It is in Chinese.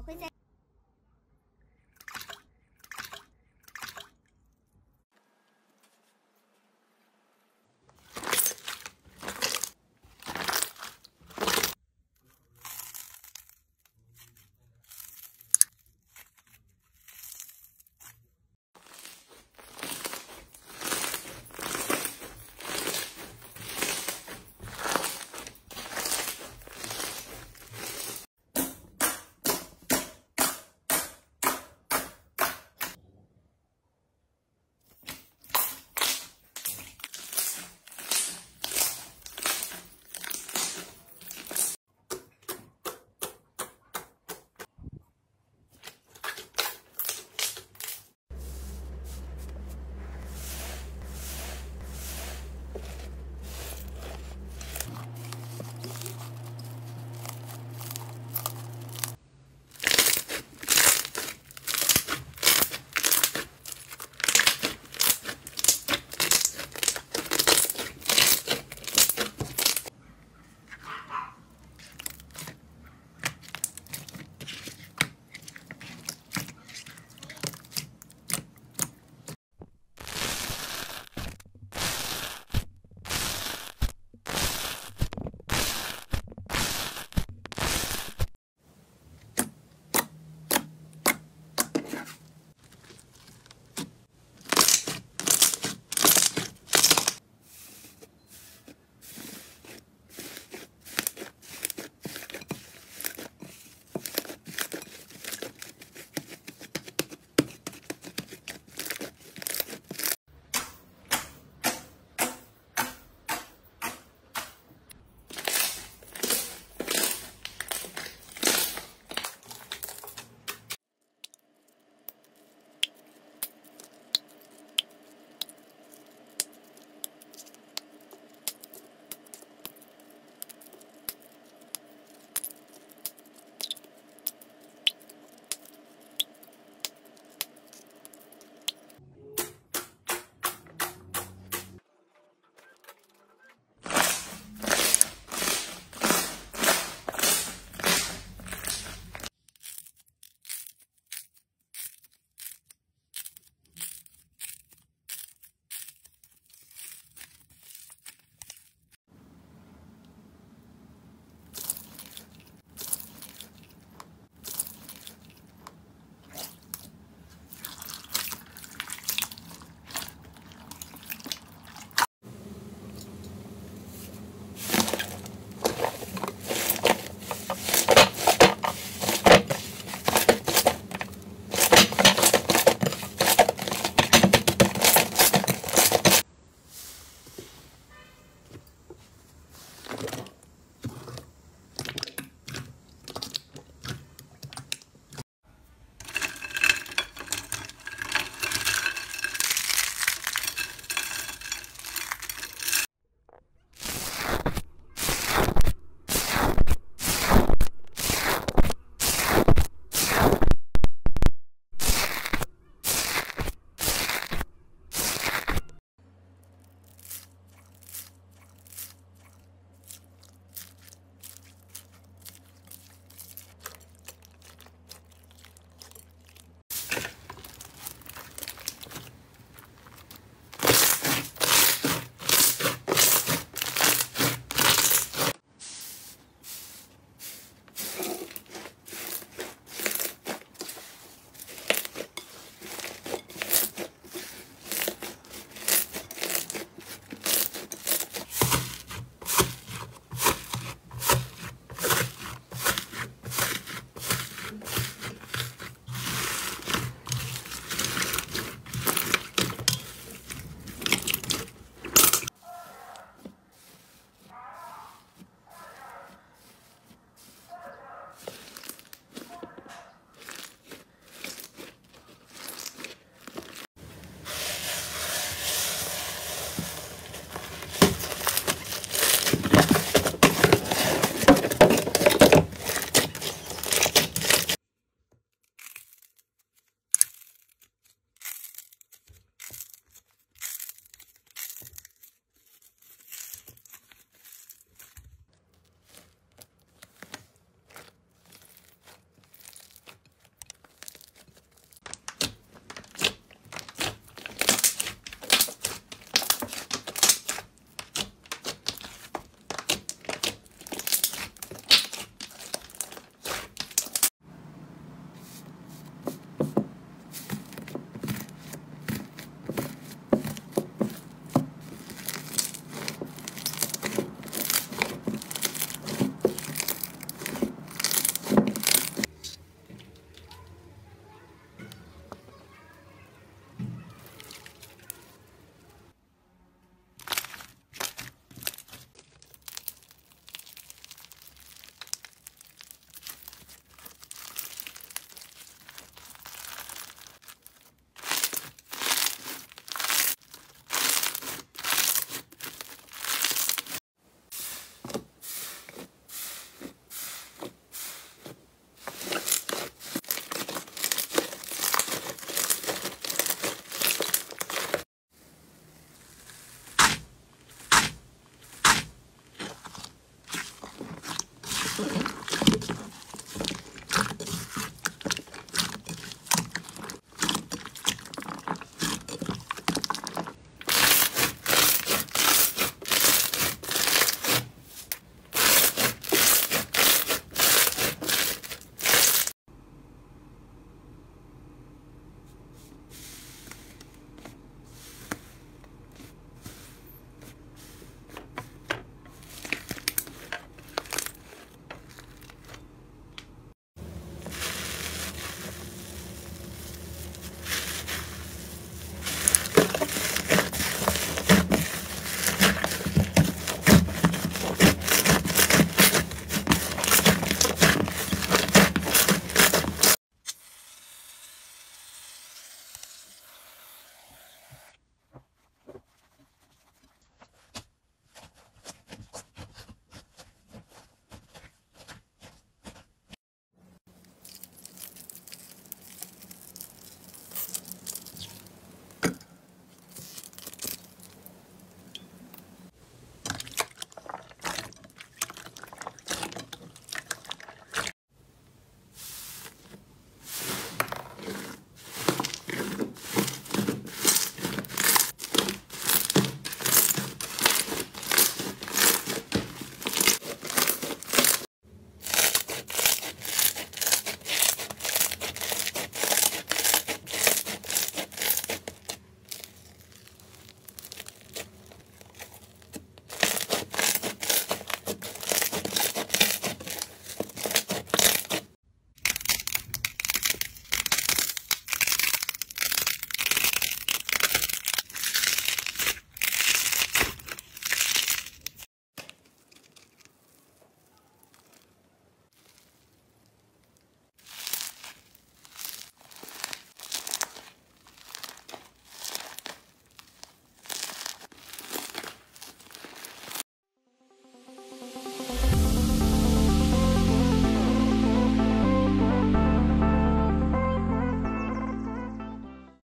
我会在。